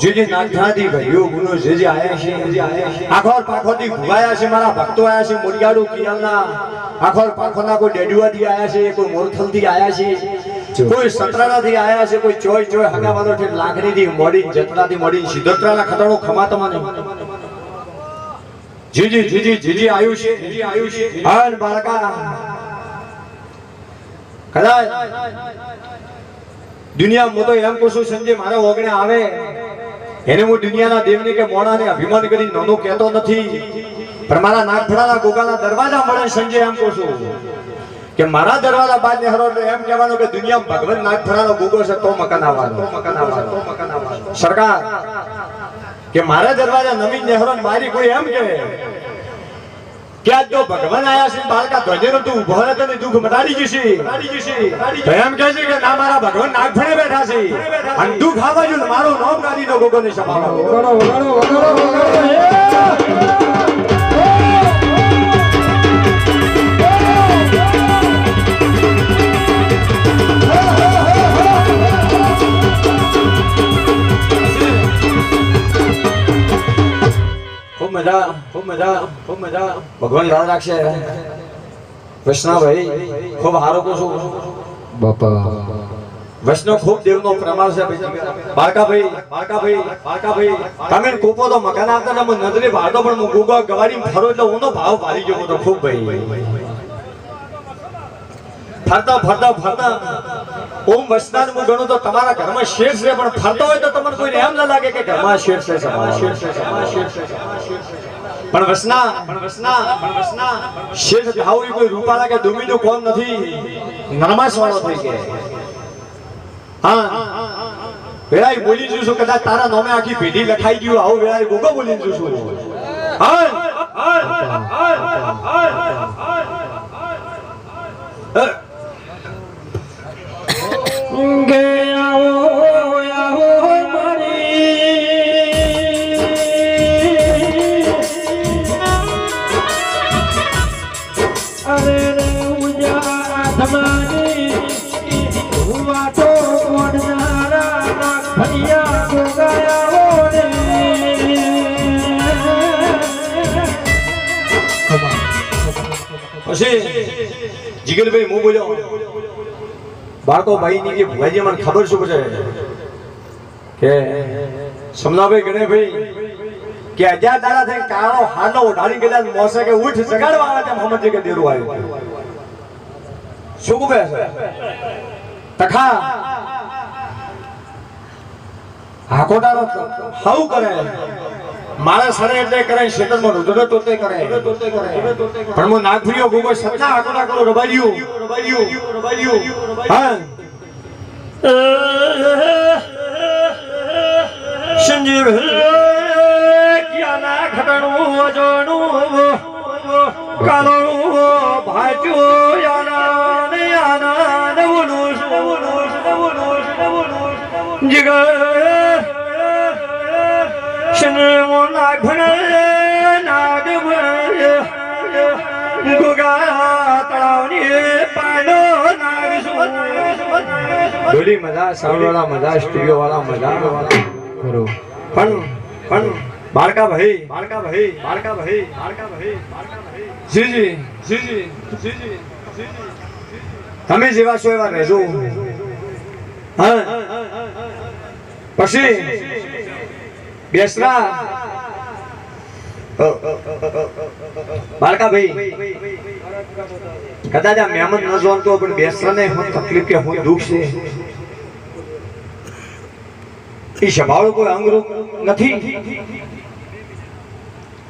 જે જે નાથાથી ભાઈઓ ગુનો જે જે આયા છે. આખોર પાખોથી ભુવાયા છે, મારા ભક્તો આયા છે મોરિયાડુ કિયાલના આખોર પાખોના કોઈ ડેડુઆથી આયા છે, કોઈ મોરથલથી આયા છે. કોઈ સતરાનાથી આયા છે, કોઈ ચોય ચોય હગાવાનો છે લાખણીથી મોડી જતરાથી મોડી સિદ્ધોત્રાના ખતરનો ખમા તમને જીજી જીજી જીજી આયુ છે, જીજી આયુ છે. હાલ બાળકા. કદાચ દુનિયા તો એમ કહું છું મારા ઓગણે આવે. એને હું દુનિયાના દેવને કે મોણાને અભિમાન કરી નાનો કહેતો નથી. પણ મારા નાગફળાના ગોગાના દરવાજા મળે સંજય એમ કહું છું. કે મારા દરવાજા બાદ હરો એમ કહેવાનું કે દુનિયામાં ભગવાન નાગફળાનો ગોગો છે તો મકાન આવવાનો. મકાન આવવાનો. મકાન આવવાનો. સરકાર કે મારા દરવાજા નવીન નેહરો ને મારી કોઈ એમ કે કે જો ભગવાન આયા છે બાળકા ધ્વજેરો તું ઊભો રહે તને દુઃખ મટાડી જશે તો એમ કહે છે કે ના મારા ભગવાન નાગફળે બેઠા છે અને દુઃખ આવવા જો મારો નામ ગોગો ને સભાવો ભગવાન યાદ રાખશે. વૈષ્ણવભાઈ ખૂબ હારો કહું છું. બાપા. વૈષ્ણવ ખૂબ દેવનો પ્રમાણ છે બાળકાભાઈ બાળકાભાઈ બાળકાભાઈ તમે કોપો તો મકાન આવતા ને હું નજરે ભાડો પણ હું ગુગા ગવારી ફરો એટલે હું ભાવ ભારી ગયો તો ખૂબ ભાઈ. ફરતા ફરતા ફરતા. ઓમ વસનાન હું ગણું તો તમારા ઘરમાં શેર છે પણ ફરતો હોય તો તમને કોઈને એમ ના લાગે કે ઘરમાં શેર છે સમાજ શેર છે સમાજ શેર છે સમાજ શેર છે પણ વસના પણ વસના પણ વસના ભાવ એ કોઈ રૂપાળા કે દુમીનું કોમ નથી નરમાશ વાળો થઈ ગયા હા વેળાએ બોલી જુ છું કદાચ તારા નામે આખી પેઢી લખાઈ ગયું આવું વેળાએ ગોગો બોલી જુ છું હા પછી જીગરભાઈ હું બોલ્યો બાળકો ભાઈ ની કે ભુવાજી મને ખબર શું છે? કે, સમલાભાઈ ગણેભાઈ કે અજાર દાદા થઈ કાળો હાડો ઢાળી ગયેલા મોસે કે ઉઠ સગાડવા આવે તેમ હમજે કે દેરું આવ્યું શું કહે છે? તખા હાકોટાનો હાઉ કરે. મારા સરે એટલે કરે શેતરમાં રુદ્ર તોતે કરે પણ હું નાગફળીઓ ગોગો સત્તા હાકોટા કરો રબાડ્યું રબાડ્યું. રબાડ્યું હા. સંજીવ ક્યાના ખટણું અજણું? કાળું ભણે તળાવની પાડો નાગ મજા સાઉન્ડવાળા મજા સ્ટુડિયોવાળા મજા કરો પણ પણ બાળકા ભાઈ બાળકા ભાઈ બાળકા ભાઈ બાળકા ભાઈ જીજી જીજી જીજી તમે જેવા છો એવા રહેજો હા પછી બેસરા કદાચ આ મહેમાન ન જોવાનું પણ બેસરાને હું તકલીફ કે સ્વભાવ કોઈ અંગરૂપ નથી.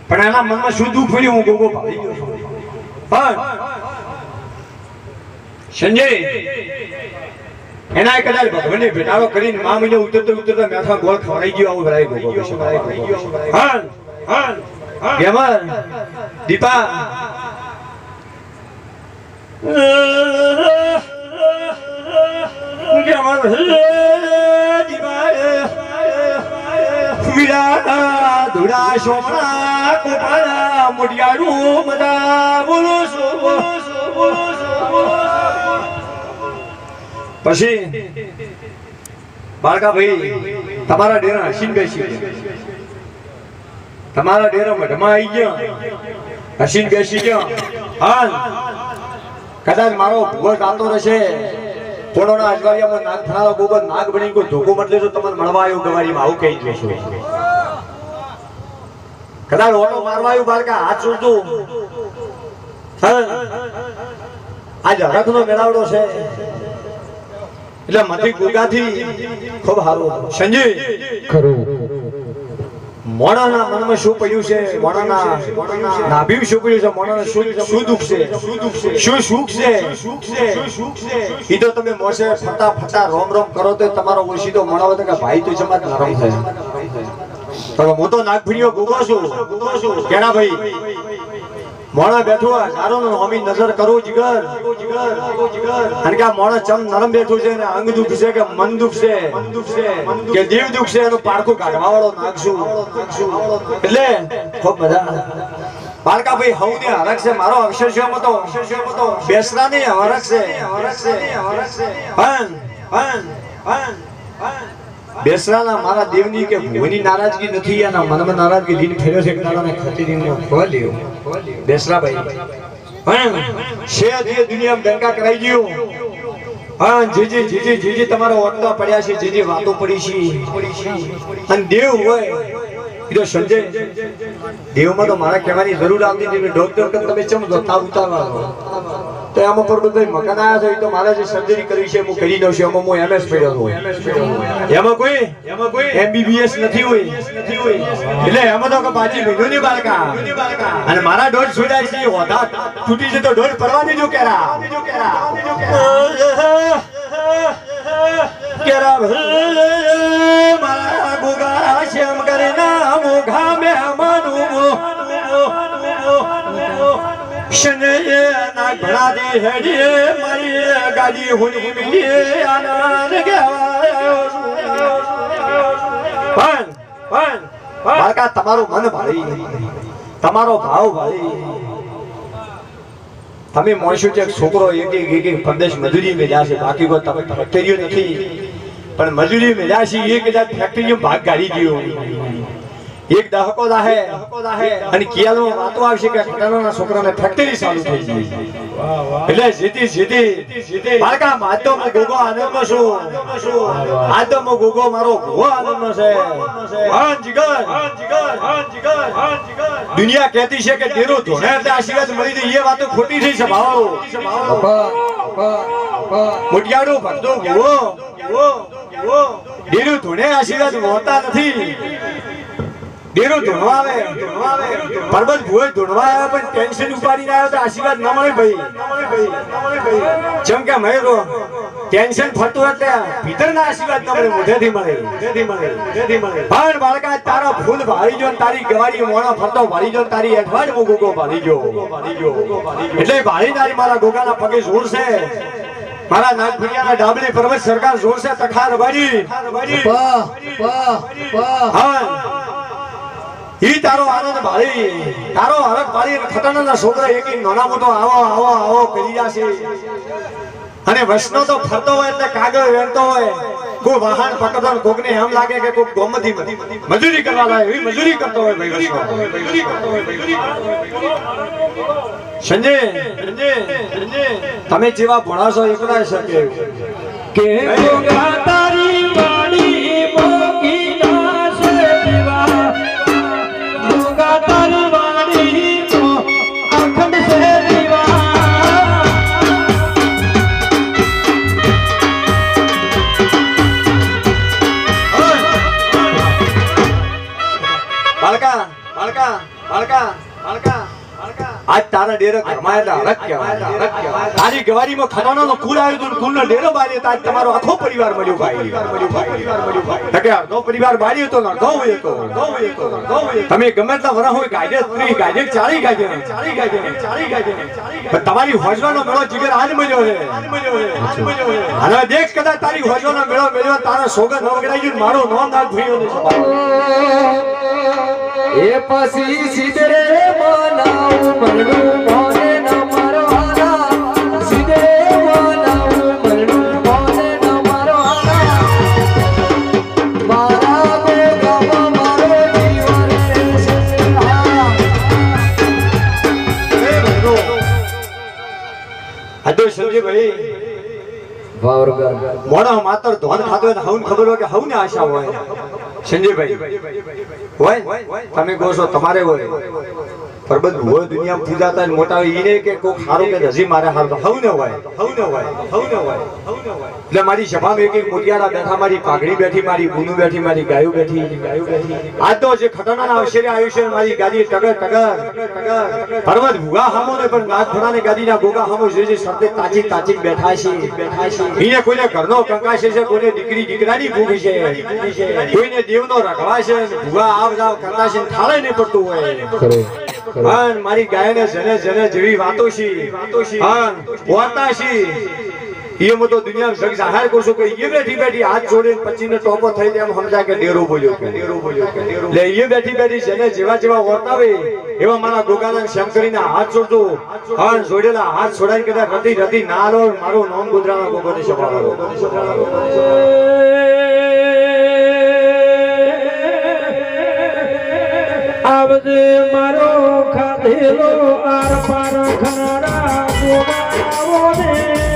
પણ એના મનમાં શું દુઃખ હું ગોગો સંજય, એના કદાચ ભગવાનને ભેટાળો કરીને મા મહિને ઉતરતો ઉતરતો મેથા ગોળ ખવડાઈ ગયો આવું ભરાઈ ગયો હા હા ગેમર દીપા. ગેમર દીપા વિડા ધુડા સોમણા કોપાળા મોડિયાનું મજા બોલો છો. પછી બાળકા ભાઈ તમારા ડેરા હસીન ગઈ તમારા ડેરા મઢમાં આવી ગયો. હસીન બેસી ગયો. હા કદાચ મારો ભૂગો ગાતો રહેશે. પોળોના અજવાળિયામાં નાગ ફણાલો ગોબર નાગ બની કોઈ ધોકો મટલે તો તમને મળવા આવ્યો ગવારીમાં. આવું કહી દેશો કદાચ ઓટો મારવા આવ્યું બાળકા, હાથ સુરતું આજે રથનો મેળાવડો છે. એટલે મધી ગુગાથી ખૂબ સારું. સંજીવ ખરું. મોણાના મનમાં શું પડ્યું છે? મોણાના નાભિયું શું પડ્યું છે? મોણાના શું શું દુઃખ છે? શું સુખ છે? એ તો તમે મોસે ફટા ફટા રોમ રોમ કરો તો તમારો ઓછીતો મોણાવો તો કે ભાઈ તું સમાજ નરમ થાય. તમે હું તો નાગભીડીઓ ગુગો છું. કેના ભાઈ? મોણા બેઠો સારો હમી નજર કરું જીગર. અને કે આ મોણા ચમ નરમ બેઠું છે અંગ દુખ છે કે મન દુખ છે કે દીવ દુખ છે એનું પારખું કાઢવા વાળો નાખશું એટલે ખૂબ બધા બાળકા ભાઈ હવ ને હરખ છે મારો અક્ષર છે મતો બેસરા ની હરક છે હન હન હન બેસરાના મારા દેવની કે ભુવની નારાજગી નથી એના મનમાં નારાજગી લીન ફેર્યો છે કાળાને ખતીરીનો ખોલ્યો બેસરાભાઈ. હન છે જે દુનિયામાં ડંકા કરાઈ ગયો. હા જીજી જીજી જીજી તમારો ઓટલા પડ્યા છે, જીજી વાતો પડી છે. અને દેવ હોય તો સંજય. દેવમાં તો મારા કહેવાની જરૂર આવતી નથી, ડોક્ટર તમે ચમ તાવ ઉતારવા તો એમાં પર બધા મકાન આવ્યા છે એ તો મારે જે સર્જરી કરી છે હું કરી દઉં છું. એમાં હું એમએસ પડ્યો હોય એમાં કોઈ? એમાં કોઈ? એમબીબીએસ નથી હોય. એટલે એમાં તો કે પાછી લીધું ની બાળકા. અને મારા ડોઝ છોડાય છે હોતા તૂટી જતો ડોઝ પડવા દેજો કેરા. કેરા મારા ગોગા શ્યામ કરે ના મોઘા મે માનું શનયે ના ઘણા દે હેડીએ મારી ગાડી હુની મિલી આનંદ કહેવાયો પણ પણ બાળકા, તમારું મન ભાળી. તમારો ભાવ ભાળી. તમે મોણસો છે છોકરો એક એક એક પ્રદેશ મજૂરી મેળ્યા છે, બાકી કોઈ તમે ફેક્ટરીઓ નથી. પણ મજૂરી મેળ્યા છે, એક હજાર ફેક્ટરીઓ ભાગ કાઢી ગયો. એક દહકો દાહે. અને કિયાલો વાતો આવશે કે ખટાણાના છોકરાને ફેક્ટરી ચાલુ થઈ ગઈ. એટલે સીધી સીધી બાળકા માધ્યમ ગોગો આનંદમાં છું. માધ્યમ ગોગો મારો ભૂવો આનંદમાં છે. હાન જીગર. દુનિયા કહેતી છે કે દેરો ધોણે એટલે આશીર્વાદ મળી દે એ વાતો ખોટી થઈ છે ભાવો મોટિયાડો ભરતો ભૂવો. દેરું ધોણે આશીર્વાદ હોતા નથી. દેરું ધોણવા આવે પરબત ભૂવે ધોણવા આવ્યો પણ ટેન્શન ઉપાડી રહ્યો તો આશીર્વાદ ન મળે ભાઈ. જેમ કે મેં રો ટેન્શન ફરતું એટલે ભીતરના આશીર્વાદ ન મળે મોઢેથી મળે. પણ બાળકા તારો ફૂલ ભાળી જો તારી ગવારી મોણો ફરતો ભાળી જો ને તારી અઠવાડ મુ ગોગો ભાળી જો. એટલે ભાળી તારી મારા ગોગાના પગે છે મારા નાગભૈયાના ડાબલી પર્વત સરકાર જોર છે તખાર પપ્પા. હા. ભાળી. ભાળી એમ લાગે કે મજૂરી કરવા લાગે, એવી મજૂરી કરતો હોય ભાઈ સંજય સંજય તમે જેવા ભણાશો એકલા શકે કે બાળકા બાળકા બાળકા આજ તારા ડેરો ઘરમાં એટલે હરખ કહેવાય, હરખ કહેવાય. તારી ગવારીમાં ખજાનાનો કુલ આવ્યો તો કુલનો ડેરો બારી આજ તમારો આખો પરિવાર મળ્યો ભાઈ. તો અડધો પરિવાર બારી હતો અડધો હોય તો. તમે ગમે એટલા વરા હોય ગાજે ત્રી ગાજે ચાલી ગાજે ચાલી ગાજે ચાલી ગાજે. પણ તમારી હોજવાનો મેળો જીગર આજ મળ્યો છે અને દેખ કદાચ તારી હોજવાનો મેળો મેળ્યો તારા સોગન ન વગડાઈ ગયું મારો નોંધ નાગ ભૂયો ને. એ પછી સીધરે બનાવું મરડું મોને ન મરવાના સીધરે બનાવું મરડું મોને ન મરવાના મારા ગોગામાં મારો જીવન છે હા માતર ધોન ખાતો હોય ખબર હોય કે હવને આશા હોય. સંજયભાઈ હોય? તમે કહો છો તમારે હોય પરબત હોય દુનિયામાં પૂજાતા ને મોટા ઈને કે કોક હારું કે હજી મારે હારું તો હોય હવને હોય હવને હોય હવને હોય. એટલે મારી સભામાં એક એક મોટિયારા બેઠા, મારી પાઘડી બેઠી, મારી ગુનું બેઠી, મારી ગાયું બેઠી. ગાયું બેઠી આ તો જે ખટણાના અવસરે આવ્યું છે મારી ગાડી ટગર ટગર ટગર. ભૂગા હામો ને પણ નાગભરાને ગાદીના ગોગા હામો જે જે શબ્દે તાચી તાચી બેઠા છે બેઠા છે. એને કોઈને ઘરનો કંકાશે છે, કોઈને દીકરી, દીકરાની ભૂખ છે. કોઈને દેવનો રખવા છે, ભૂગા આવ જાવ કરતા છે ને, થાળે નહીં પડતું હોય. અન મારી ગાયને જને જને જેવી વાતો છે વાતા છે એ હું તો દુનિયા જગ જાહેર કરું છું કે એ બેઠી બેઠી હાથ જોડીને પચીને ટોપો થઈ જાય એમ સમજાય કે ડેરો બોલ્યો કે ડેરો બોલ્યો કે એટલે એ બેઠી બેઠી જેને જેવા જેવા વર્તાવે એવા મારા ગોગાના શ્યામ કરીને હાથ જોડતો હણ જોડેલા હાથ છોડાઈ કદાચ રતી રતી ના લો, મારું નામ ગોધરાના ગોગોની સભા આવજે મારો ખાધેલો આર પાર ખરા ગોમાવો ને